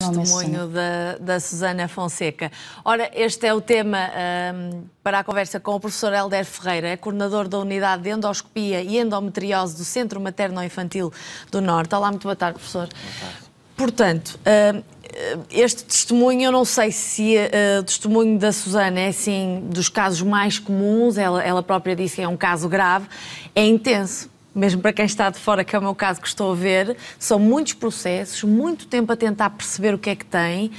testemunho da, da Susana Fonseca. Ora, este é o tema um, para a conversa com o professor Helder Ferreira, é coordenador da Unidade de Endoscopia e Endometriose do Centro Materno-Infantil do Norte. Olá, muito boa tarde, professor. Boa tarde. Portanto, um, este testemunho, eu não sei se uh, o testemunho da Susana é assim dos casos mais comuns, ela, ela própria disse que é um caso grave, é intenso mesmo para quem está de fora, que é o meu caso que estou a ver, são muitos processos, muito tempo a tentar perceber o que é que tem.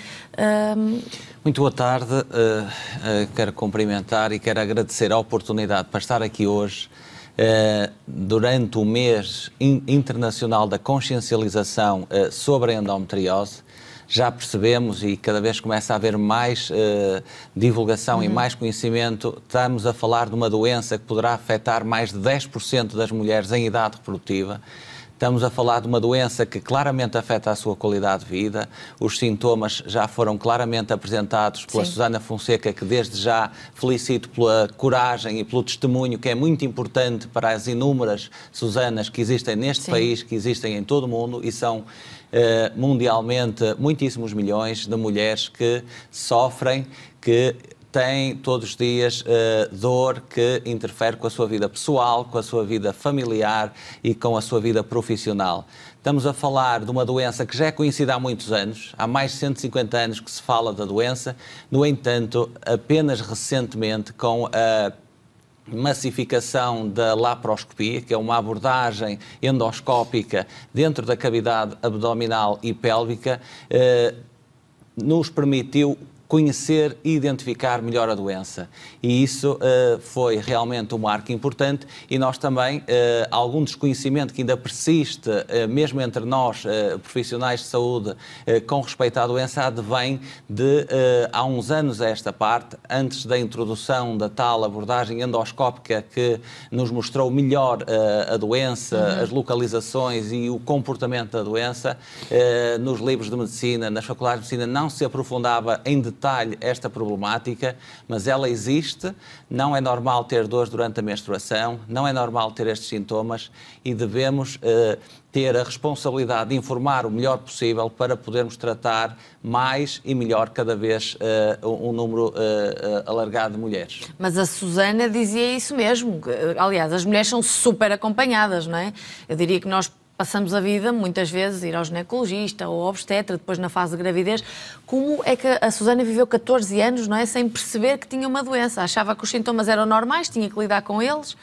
Um... Muito boa tarde, uh, uh, quero cumprimentar e quero agradecer a oportunidade para estar aqui hoje. Uh, durante o mês internacional da consciencialização sobre a endometriose, já percebemos e cada vez começa a haver mais uh, divulgação uhum. e mais conhecimento, estamos a falar de uma doença que poderá afetar mais de 10% das mulheres em idade reprodutiva. Estamos a falar de uma doença que claramente afeta a sua qualidade de vida. Os sintomas já foram claramente apresentados pela Sim. Susana Fonseca, que desde já felicito pela coragem e pelo testemunho, que é muito importante para as inúmeras Susanas que existem neste Sim. país, que existem em todo o mundo e são eh, mundialmente muitíssimos milhões de mulheres que sofrem, que têm todos os dias uh, dor que interfere com a sua vida pessoal, com a sua vida familiar e com a sua vida profissional. Estamos a falar de uma doença que já é conhecida há muitos anos, há mais de 150 anos que se fala da doença, no entanto, apenas recentemente, com a massificação da laparoscopia, que é uma abordagem endoscópica dentro da cavidade abdominal e pélvica, eh, nos permitiu conhecer e identificar melhor a doença. E isso uh, foi realmente um marco importante e nós também, uh, algum desconhecimento que ainda persiste, uh, mesmo entre nós, profissionais de saúde, com respeito à doença, advém de, há uns anos a esta parte, antes da introdução da tal abordagem endoscópica que nos mostrou melhor a doença, uhum. as localizações e o comportamento da doença, nos livros de medicina, nas faculdades de medicina, não se aprofundava em detalhe detalhe esta problemática, mas ela existe. Não é normal ter dores durante a menstruação, não é normal ter estes sintomas e devemos uh, ter a responsabilidade de informar o melhor possível para podermos tratar mais e melhor cada vez uh, um número uh, alargado de mulheres. Mas a Susana dizia isso mesmo. Aliás, as mulheres são super acompanhadas, não é? Eu diria que nós passamos a vida, muitas vezes, ir ao ginecologista ou ao obstetra, depois na fase de gravidez. Como é que a Susana viveu 14 anos, não é? Sem perceber que tinha uma doença. Achava que os sintomas eram normais, tinha que lidar com eles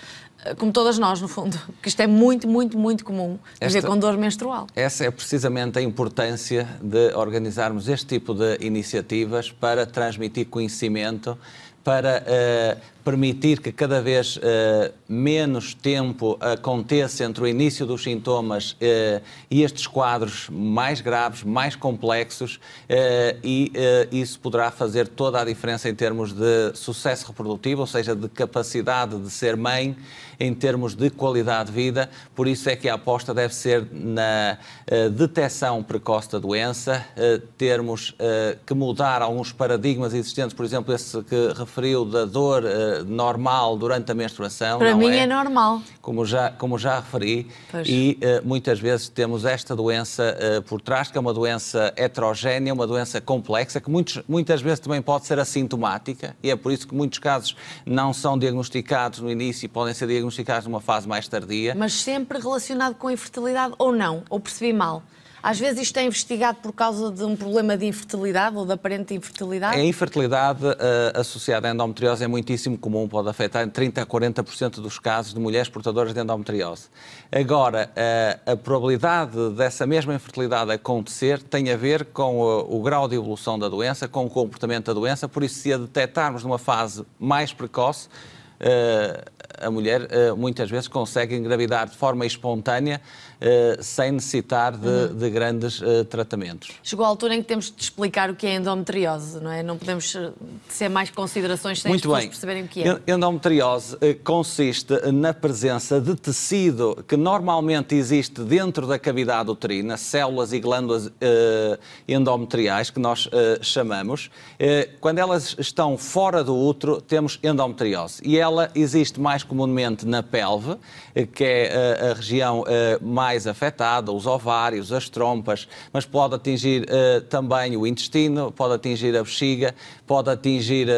eh, como todas nós, no fundo, porque isto é muito, muito, muito comum, viver com dor menstrual. Essa é precisamente a importância de organizarmos este tipo de iniciativas para transmitir conhecimento, para uh, permitir que cada vez uh, menos tempo aconteça entre o início dos sintomas uh, e estes quadros mais graves, mais complexos, e isso poderá fazer toda a diferença em termos de sucesso reprodutivo, ou seja, de capacidade de ser mãe, em termos de qualidade de vida. Por isso é que a aposta deve ser na detecção precoce da doença, termos que mudar alguns paradigmas existentes, por exemplo, esse que referiu da dor normal durante a menstruação. Para mim é, é, normal. Como já, como já referi, pois. e uh, muitas vezes temos esta doença uh, por trás, que é uma doença heterogénea, uma doença complexa, que muitos, muitas vezes também pode ser assintomática, e é por isso que muitos casos não são diagnosticados no início e podem ser diagnosticados numa fase mais tardia. Mas sempre relacionado com a infertilidade ou não? Ou percebi mal? Às vezes isto é investigado por causa de um problema de infertilidade ou de aparente infertilidade? A infertilidade uh, associada à endometriose é muitíssimo comum, pode afetar 30% a 40% dos casos de mulheres portadoras de endometriose. Agora, uh, a probabilidade dessa mesma infertilidade acontecer tem a ver com o, o grau de evolução da doença, com o comportamento da doença, por isso, se a detectarmos numa fase mais precoce, a mulher uh, muitas vezes consegue engravidar de forma espontânea uh, sem necessitar de, uhum. de grandes tratamentos. Chegou a altura em que temos de explicar o que é endometriose, não é? Não podemos ser mais considerações sem Muito as bem. perceberem o que é. Endometriose consiste na presença de tecido que normalmente existe dentro da cavidade uterina, células e glândulas endometriais, que nós chamamos. quando elas estão fora do útero, temos endometriose. E ela existe mais comumente na pelve, que é a, a região mais afetada, os ovários, as trompas, mas pode atingir também o intestino, pode atingir a bexiga, pode atingir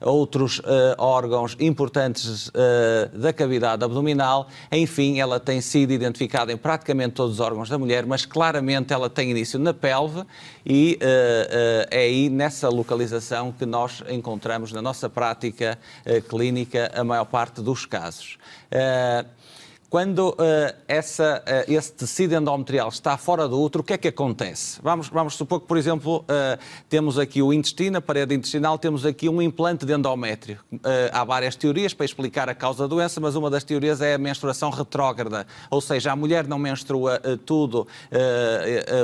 outros órgãos importantes da cavidade abdominal. Enfim, ela tem sido identificada em praticamente todos os órgãos da mulher, mas claramente ela tem início na pelve e é aí nessa localização que nós encontramos na nossa prática clínica a maior parte dos casos. Uh, quando uh, essa, uh, esse tecido endometrial está fora do útero, o que é que acontece? Vamos, vamos supor que, por exemplo, uh, temos aqui o intestino, a parede intestinal, temos aqui um implante de endométrio. há várias teorias para explicar a causa da doença, mas uma das teorias é a menstruação retrógrada, ou seja, a mulher não menstrua tudo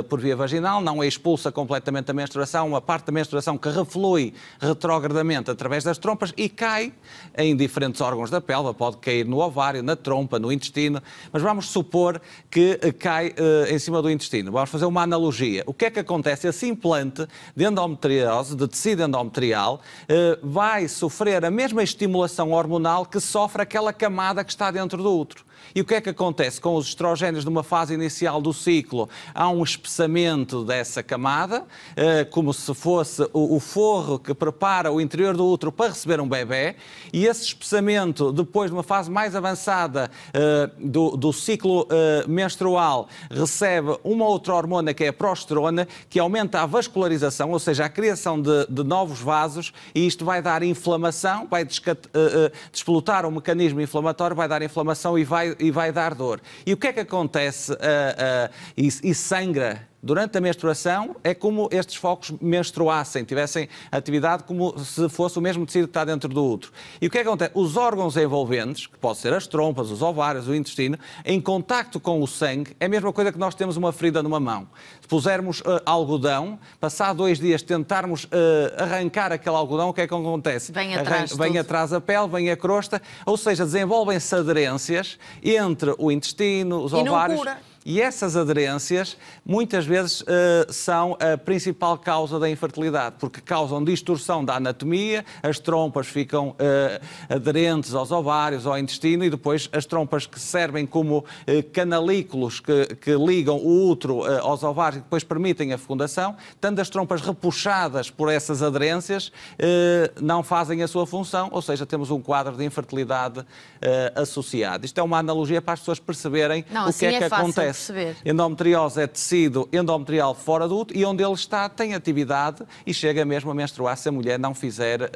por via vaginal, não é expulsa completamente a menstruação, uma parte da menstruação que reflui retrogradamente através das trompas e cai em diferentes órgãos da pelva, pode cair no ovário, na trompa, no intestino intestino, mas vamos supor que eh, cai uh, em cima do intestino. Vamos fazer uma analogia. O que é que acontece? Esse implante de endometriose, de tecido endometrial, uh, vai sofrer a mesma estimulação hormonal que sofre aquela camada que está dentro do útero. E o que é que acontece com os estrogénios numa fase inicial do ciclo? Há um espessamento dessa camada, como se fosse o forro que prepara o interior do útero para receber um bebê, e esse espessamento, depois de uma fase mais avançada do, do ciclo menstrual, recebe uma outra hormona que é a progesterona, que aumenta a vascularização, ou seja, a criação de, de novos vasos, e isto vai dar inflamação, vai despolutar o mecanismo inflamatório, vai dar inflamação e vai e vai dar dor. E o que é que acontece? E, e sangra durante a menstruação é como estes focos menstruassem, tivessem atividade como se fosse o mesmo tecido que está dentro do útero. E o que, é que acontece? Os órgãos envolventes, que podem ser as trompas, os ovários, o intestino, em contacto com o sangue, é a mesma coisa que nós temos uma ferida numa mão. Se pusermos uh, algodão, passar dois dias tentarmos uh, arrancar aquele algodão, o que é que acontece? Vem atrás, vem atrás a pele, vem a crosta, ou seja, desenvolvem-se aderências entre o intestino, os e ovários. Não cura. E essas aderências muitas vezes uh, são a principal causa da infertilidade, porque causam distorção da anatomia, as trompas ficam uh, aderentes aos ovários, ao intestino, e depois as trompas que servem como uh, canalículos que, que, ligam o útero aos ovários e depois permitem a fecundação, tanto as trompas repuxadas por essas aderências não fazem a sua função, ou seja, temos um quadro de infertilidade associado. Isto é uma analogia para as pessoas perceberem não, o assim que é, é que fácil. acontece perceber. Endometriose é tecido endometrial fora do útero e onde ele está tem atividade e chega mesmo a menstruar se a mulher não fizer uh,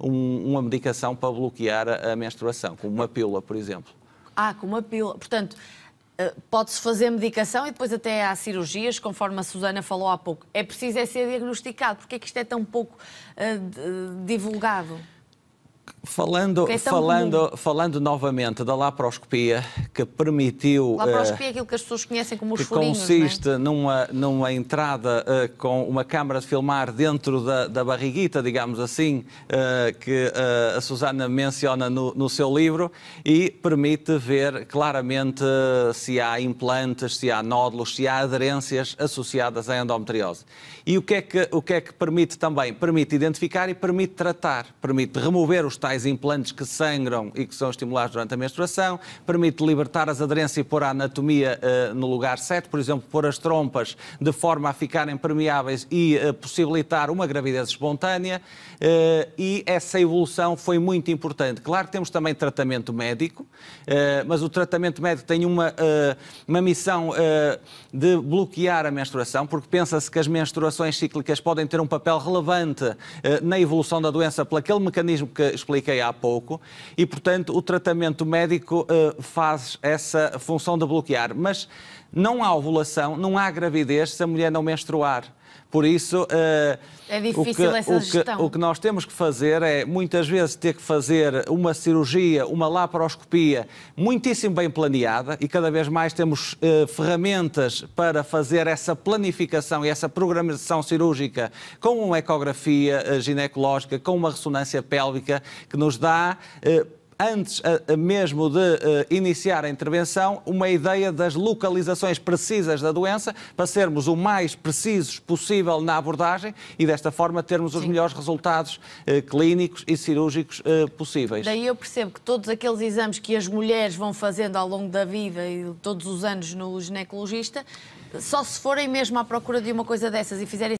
um, uma medicação para bloquear a, a menstruação, como uma pílula, por exemplo. Ah, com uma pílula. Portanto, eh, pode-se fazer medicação e depois até há cirurgias, conforme a Susana falou há pouco. É preciso é ser diagnosticado. Porque é que isto é tão pouco uh, divulgado? Falando, é falando, falando novamente da laparoscopia, que permitiu. Laparoscopia é aquilo que as pessoas conhecem como os que furinhos, consiste é? numa, numa entrada uh, com uma câmara de filmar dentro da, da barriguita, digamos assim, uh, que uh, a Susana menciona no, no, seu livro, e permite ver claramente se há implantes, se há nódulos, se há aderências associadas à endometriose. E o que é que, o que, é que permite também? Permite identificar e permite tratar, permite remover os tais implantes que sangram e que são estimulados durante a menstruação, permite libertar as aderências e pôr a anatomia uh, no lugar certo, por exemplo, pôr as trompas de forma a ficarem permeáveis e uh, possibilitar uma gravidez espontânea. Uh, e essa evolução foi muito importante. Claro que temos também tratamento médico, mas o tratamento médico tem uma, uma missão de bloquear a menstruação, porque pensa-se que as menstruações cíclicas podem ter um papel relevante na evolução da doença por aquele mecanismo que expliquei há pouco, e, portanto, o tratamento médico uh, faz essa função de bloquear. Mas não há ovulação, não há gravidez se a mulher não menstruar. Por isso, uh, é difícil o que, essa gestão. O que, o que nós temos que fazer é, muitas vezes, ter que fazer uma cirurgia, uma laparoscopia muitíssimo bem planeada e cada vez mais temos uh, ferramentas para fazer essa planificação e essa programação cirúrgica com uma ecografia uh, ginecológica, com uma ressonância pélvica que nos dá antes mesmo de iniciar a intervenção, uma ideia das localizações precisas da doença para sermos o mais precisos possível na abordagem e desta forma termos os melhores resultados clínicos e cirúrgicos possíveis. Daí eu percebo que todos aqueles exames que as mulheres vão fazendo ao longo da vida e todos os anos no ginecologista, só se forem mesmo à procura de uma coisa dessas e fizerem